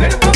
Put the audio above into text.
Let it